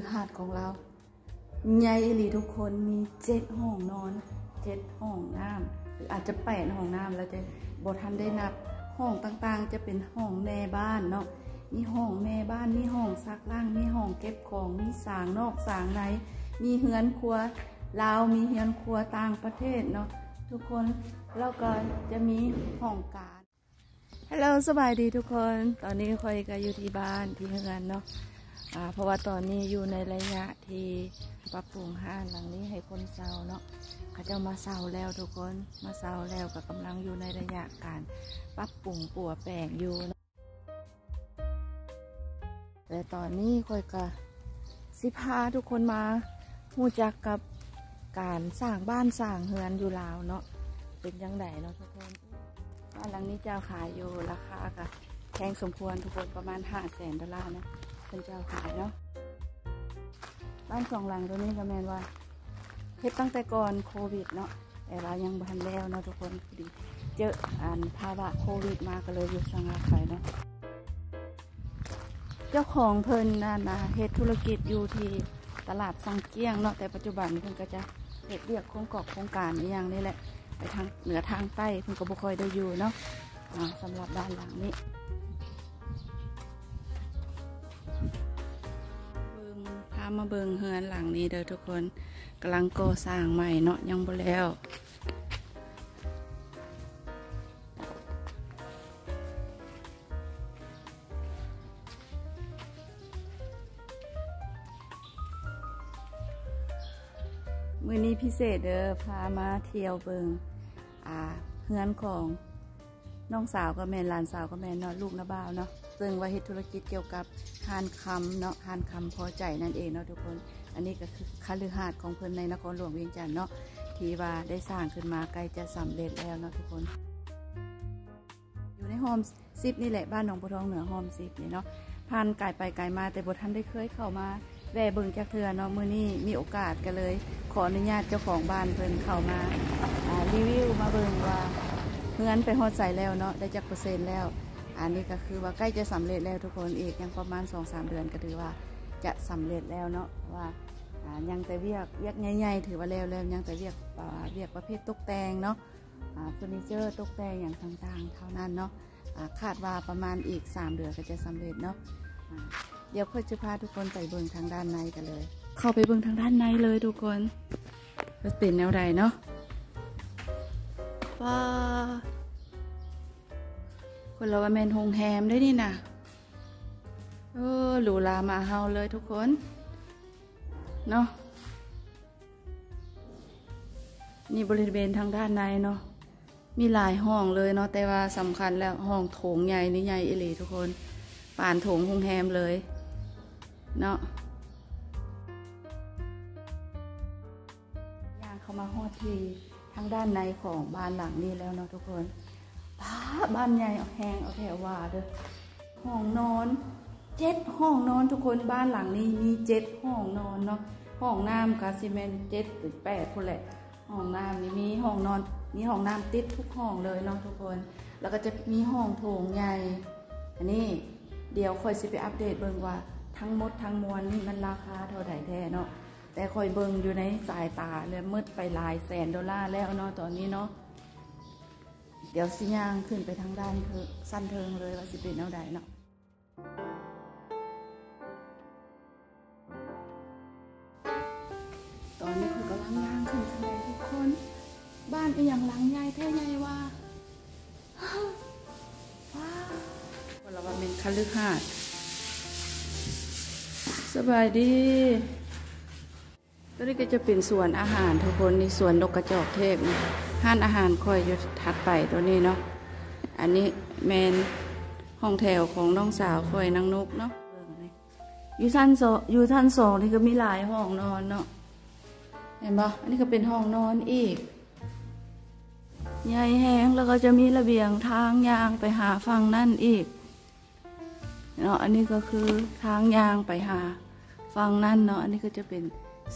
ฤหาสของเราใหญ่อีหลีทุกคนมีเจ็ดห้องนอนเจ็ดห้องน้ำหรืออาจจะแปดห้องน้ำแล้วจะบทันได้นับห้องต่างๆ จะเป็นห้องแม่บ้านเนาะมีห้องแม่บ้านมีห้องซักล้างมีห้องเก็บของมีสางนอกสางในมีเฮือนครัวลาวมีเฮือนครัวต่างประเทศเนาะทุกคนแล้วก็จะมีห้องการฮัลโหลสบายดีทุกคน ตอนนี้คอยก็อยู่ที่บ้านที่เฮือนเนาะ เพราะว่าตอนนี้อยู่ในระยะที่ปรับปรุงห้างหลังนี้ให้คนเซาเนาะเขาจะมาเซาแล้วทุกคนมาเซาแล้วก็กำลังอยู่ในระยะการปรับปรุงปัวแปลงอยู่นะแต่ตอนนี้คอยก็สิพาทุกคนมาหูจักกับการสร้างบ้านสร้างเฮือนอยู่ลาวเนาะเป็นยังไงเนาะทุกคนบ้านหลังนี้เจ้าขายอยู่ราคาก็แพงสมควรทุกคนประมาณห้าแสนดอลลาร์นะ เป็นเจ้าขายเนาะบ้านสองหลังตัวนี้ก็แมนว่าเฮ็ดตั้งแต่ก่อนโควิดเนาะแต่ว่ายังบันแล้วเนาะทุกคนดีเจออ่านภาวะโควิดมาก็เลยหยุดสงาขายเนาะเจ้าของเพิ่นน่ะนะเฮ็ดธุรกิจอยู่ที่ตลาดสังเกียงเนาะแต่ปัจจุบันเพิ่นก็จะเฮ็ดเรียกโครงกอบโครงการอย่างนี้แหละไปทางเหนือทางใต้เพิ่นก็บ่ค่อยได้อยู่เนาะสำหรับด้านหลังนี้ มาเบิงเฮือนหลังนี้เด้อทุกคนกำลังก่อสร้างใหม่เนาะยังบ่แล้วมื้อนี้พิเศษเด้อพามาเที่ยวเบิงอ่าเฮือนของ น้องสาวก็แม่นหลานสาวก็แม่นเนาะลูกนะบ่าวเนาะซึ่งว่าเฮ็ดธุรกิจเกี่ยวกับฮ้านคำเนาะฮ้านคำพอใจนั่นเองเนาะทุกคน อันนี้ก็คือคฤหาสน์ของเพิ่นในนครหลวงเวียงจันทน์เนาะที่ว่าได้สร้างขึ้นมาใกล้จะสำเร็จแล้วเนาะทุกคน อยู่ในฮ่อมสิบนี่แหละบ้านหนองบัวทองเหนือฮ่อมสิบนี่เนาะผ่านกายไปกายมาแต่บ่ทันได้เคยเข้ามาแวะเบิ่งจักเทือเนาะมื้อนี้มีโอกาสก็เลย ขออนุญาตเจ้าของบ้านเพิ่นเข้ามาอ่ารีวิวมาเบิ่งว่า เฮือนไปฮอดใส่แล้วเนาะได้จักเปอร์เซ็นต์แล้ว อันนี้ก็คือว่าใกล้จะสำเร็จแล้วทุกคนอีกยังประมาณ2-3เดือนก็ถือว่าจะสำเร็จแล้วเนาะว่ายังแต่เวียกเวียกใหญ่ๆถือว่าแล้วแล้วยังแต่เวียกเวียกประเภทตกแต่งเนาะเฟอร์นิเจอร์ตกแต่งอย่างต่างๆ เท่านั้นเนาะคาดว่าประมาณอีก 3 เดือนก็จะสำเร็จเนาะเดี๋ยวค่อยจะพาทุกคนไปเบิ่งทางด้านในกันเลย เข้าไปเบิ่งทางด้านในเลยทุกคนเป็นแนวใดเนาะว้า คนเราแมนโฮงแฮมได้นี่นะเออหรูหรามาเฮาเลยทุกคน เนาะนี่บริเวณทางด้านในเนาะมีหลายห้องเลยเนาะแต่ว่าสำคัญแล้วห้องโถงใหญ่นี่ใหญ่เอลีทุกคนป่านโถงโฮงแฮมเลยเนาะย่างเข้ามาฮอดทีทางด้านในของบ้านหลังนี้แล้วเนาะทุกคน บ้าบ้านใหญ่เอาแหงเอาแถวว่าเด้อห้องนอนเจ็ดห้องนอนทุกคนบ้านหลังนี้มีเจ็ดห้องนอนเนาะห้องน้ำกาซิเมนเจ็ดหรือแปดคนแหละ ห้องน้ำนี่มีห้องนอนมีห้องน้ำติดทุกห้องเลยเนาะทุกคน แล้วก็จะมีห้องโถงใหญ่อันนี้เดี๋ยวคอยสิไปอัปเดตเบิ่งว่าทั้งหมดทั้งมวลนี่มันราคาเท่าไหร่แท้เนาะแต่คอยเบิ่งอยู่ในสายตาเลยมืดไปหลายแสนดอลลาร์แล้วเนาะตอนนี้เนาะ เดี๋ยวสิย่างขึ้นไปทางด้านคือสั้นเทิงเลยว่าสิเป็นแนวใดเนาะตอนนี้คือกำลังย่างขึ้นทางใดทุกคน บ้านเป็นอย่างหลังใหญ่แท้ใหญ่ว่าว้าวคนละว่าเป็นคฤหาสน์สบายดีตัวนี้ก็จะเป็นส่วนอาหารทุกคนนี่สวนนกกระจอกเทพนี่ ห้านอาหารคอยอยู่ถัดไปตัวนี้เนาะ อันนี้แมนห้องแถวของน้องสาวคอยนางนกเนาะเบิ่งนี่อยู่ชั้นสองอยู่ชั้นสองนี่ก็มีหลายห้องนอนเนาะ เห็นปะอันนี้ก็เป็นห้องนอนอีกใหญ่แห้งแล้วก็จะมีระเบียงทางยางไปหาฝั่งนั่นอีก เนาะ อันนี้ก็คือทางยางไปหาฝั่งนั่นเนาะ อันนี้ก็จะเป็น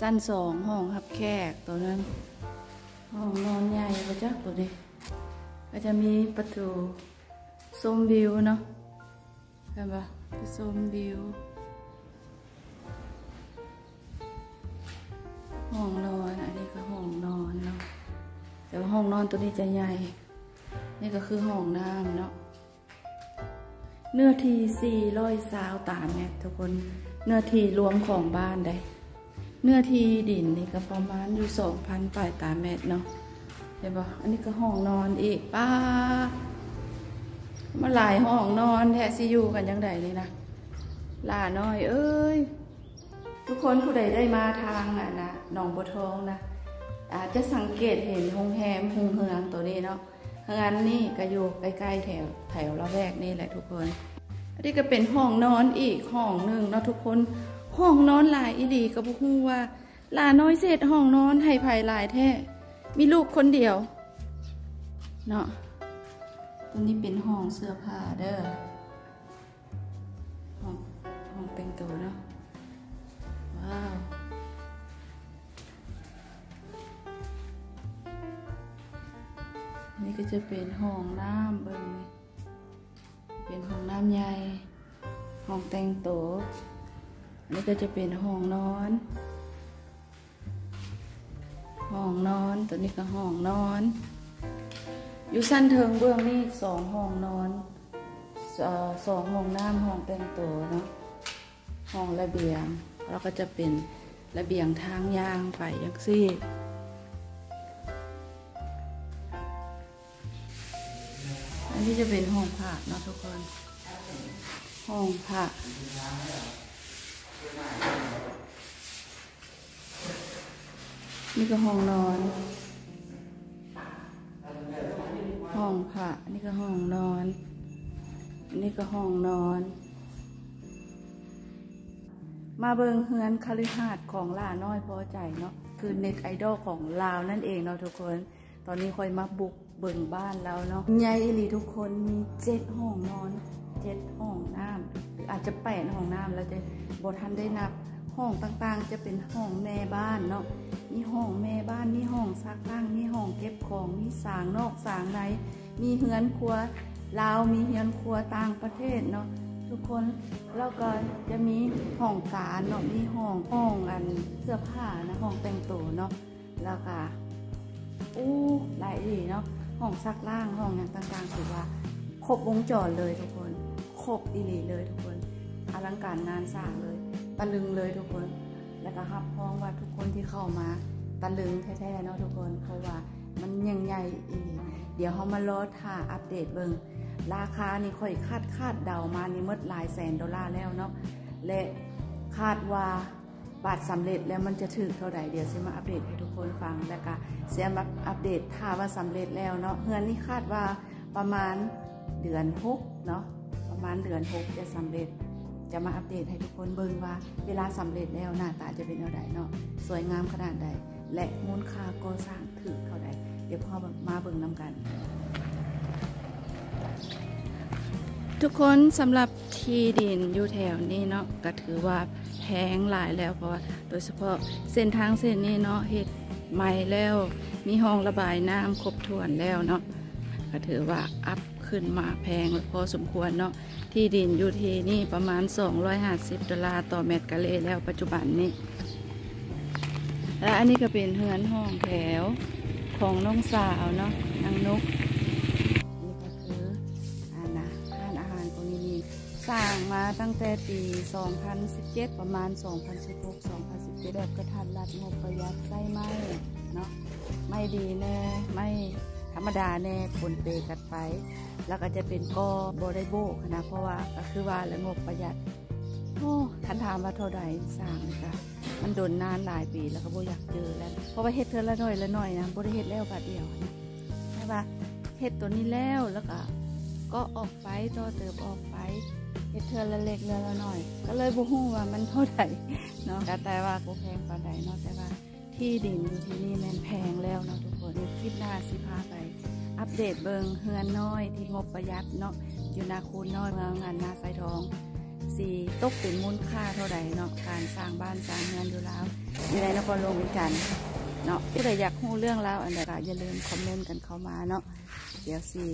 สั้นสองห้องรับแขกตัวนั้น ห้องนอนใหญ่ก็จะตัวนี้ก็จะมีประตูชมวิวเนาะเห็นปะชมวิวห้องนอนอันนี้ก็ห้องนอนเนาะแต่ว่าห้องนอนตัวนี้จะใหญ่ นี่ก็คือห้องน้ำเนาะเนื้อที่สี่ร้อยสาวตามเมตรทุกคนเนื้อที่รวมของบ้านได้ เนื้อที่ดินนี่ก็ประมาณอยู่สองพันปลายตาเมตรเนาะเห็นปะอันนี้ก็ห้องนอนอีกป้ามาหลายห้องนอนแทซีอยู่กันยังไงนี่นะลาน้อย เอ้ย ทุกคนผู้ใดได้มาทางอะนะหนองบัวทองนะอาจจะสังเกตเห็นโรงแรมหงเฮืองตัวนี้เนาะงานนี่ก็อยู่ใกล้ๆแถวแถวละแวกนี่แหละทุกคนอันนี้ก็เป็นห้องนอนอีกห้องหนึ่งเนาะทุกคน ห้องนอนหลายอีหลีก็บอกว่าหลาน้อยเศษห้องนอนให้ภายหลายแท้มีลูกคนเดียวเนาะตัวนี้เป็นห้องเสื้อผ้าเด้อห้องห้องแต่งตัวเนาะว้าวนี่ก็จะเป็นห้องน้ำเบิ่งนี่เป็นห้องน้ำใหญ่ห้องแต่งตัว นนี้ก็จะเป็นห้องนอน ห้องนอน ตัวนี้ก็ห้องนอน อยู่สั้นเทิงเบื้องนี่สองห้องนอนเอ่อสองห้องน้ำห้องแต่งตัวเนาะ ห้องระเบียง แล้วก็จะเป็นระเบียงทางยางไปยังซี่อันนี้จะเป็นห้องผ้าเนาะทุกคน ห้องผ้า นี่ก็ห้องนอน ห้องผ้านนี้ก็ห้องนอนนนี้ก็ห้องนอน มาเบิงเฮือนคาลิฮาดของลาน้อยพอใจเนาะ คือเน็ตไอดอลของลาวนั่นเองเนาะทุกคน ตอนนี้คอยมาบุกเบิงบ้านแล้วเนาะใหญ่อีหลีทุกคนมีเจ็ดห้องนอน เจ็ดห้องน้ำหรืออาจจะแปดห้องน้ำแล้วจะ บทันได้นับ ห้องต่างๆ จะเป็นห้องแม่บ้านเนาะมีห้องแม่บ้านมีห้องซักล้างมีห้องเก็บของมีสางนอกสางใน มีเฮือนครัวลาวมีเฮือนครัวต่างประเทศเนาะทุกคนแล้วก็จะมีห้องการเนาะมีห้องห้องอันเสื้อผ้านะห้องแต่งตัวเนาะแล้วก็อู้หลายอีเนาะห้องซักล่างห้องอย่างต่างๆถือว่า ครบวงจรเลยทุกคน ครบอีหลีเลยทุกคน ลังการงานสร้างเลยตะลึงเลยทุกคน แล้วก็รับพ้องว่าทุกคนที่เข้ามาตะลึงแท้ๆเนาะทุกคนเพราะว่ามันยังใหญ่อีหลีเดี๋ยวเขามารอท่าอัปเดตเบิงราคานี่ค่อยคาดคาดเดามานี่มดหลายแสนดอลลาร์แล้วเนาะและคาดว่าบาทสำเร็จแล้วมันจะถึงเท่าไหร่เดี๋ยวจะมาอัปเดตให้ทุกคนฟังแล้วก็เสียมาอัปเดตถ้าว่าสำเร็จแล้วเนาะเฮือนนี่คาดว่าประมาณเดือนหกเนาะประมาณเดือนหกจะสำเร็จ จะมาอัปเดตให้ทุกคนเบิ่งว่า เวลาสำเร็จแล้วหน้าตาจะเป็นเท่าไรเนาะสวยงามขนาดใด และมูลค่าก่อสร้างถึงเท่าไหร่เดี๋ยวพ่อมาเบิ่งนำกัน ทุกคนสำหรับที่ดินอยู่แถวนี้เนาะก็ถือว่าแพงหลายแล้วเพราะว่าโดยเฉพาะเส้นทางเส้นนี้เนาะเฮ็ดใหม่แล้ว มีห้องระบายน้ำครบถ้วนแล้วเนาะก็ถือว่าอัพ ขึ้นมาแพงพอสมควรเนาะที่ดินอยู่ที่นี่ประมาณ 250ดอลลาร์ต่อเมตรกะเลแล้วปัจจุบันนี้ และอันนี้ก็เป็นเฮือนห้องแถวของน้องสาวเนาะนางนกนี่ก็คืออานะร้านอาหารตรงนี้นี่สร้างมาตั้งแต่ปี 2017 ประมาณ 2016 2017แบบกระทันรัดงบประหยัดใส่ไม้เนาะไม่ดีแน่ไม่ ธรรมดาแน่ปนเปกันไป แล้วก็จะเป็นกอบไดโบกนะ เพราะว่าก็คือว่าแล้วงบประหยัดโอ้คันถามว่าเท่าใดสร้างนี่ค่ะมันโดนนานหลายปีแล้วก็บ่อยากเจอแล้ว เพราะว่าเฮ็ดเธอละหน่อยละหน่อยนะบ่ได้เฮ็ดแล้วบาดเดียวนะใช่ปะเห็ดตัวนี้แล้วแล้วก็ก็ออกไปต่อเติบออกไปเห็ดเทือละเล็กเรือละหน่อย ก็เลยบ่ฮู้ว่ามันเท่าไหร่เนาะแต่ว่าก็แพงปานใดเนาะแต่ว่า ที่ดินอยู่ที่นี่แมนแพงแล้วเนาะทุกคนคลิปหน้าสิพาไป อัปเดตเบิงเฮือนน้อยที่งบประหยัดเนาะอยู่นาคูนน้อยเมืองงานนาไซทองสีตกเป็นมูลค่าเท่าไหร่เนาะการสร้างบ้านสร้างเฮือนอยู่แล้วอยู่ในนครหลวงเหมือนกันเนาะที่ใครอยากรู้เรื่องราวอันใดก็อย่าลืมคอมเมนต์กันเข้ามาเนาะเดี๋ยวสิ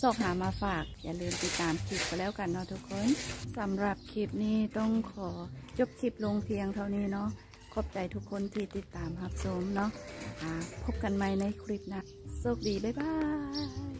สอกหามาฝาก อย่าลืมติดตามคลิปก็แล้วกันเนาะทุกคนสำหรับคลิปนี้ต้องขอจบคลิปลงเพียงเท่านี้เนาะ ขอบใจทุกคนที่ติดตามรับชมเนาะพบกันใหม่ในคลิปนะโชคดี บ๊ายบาย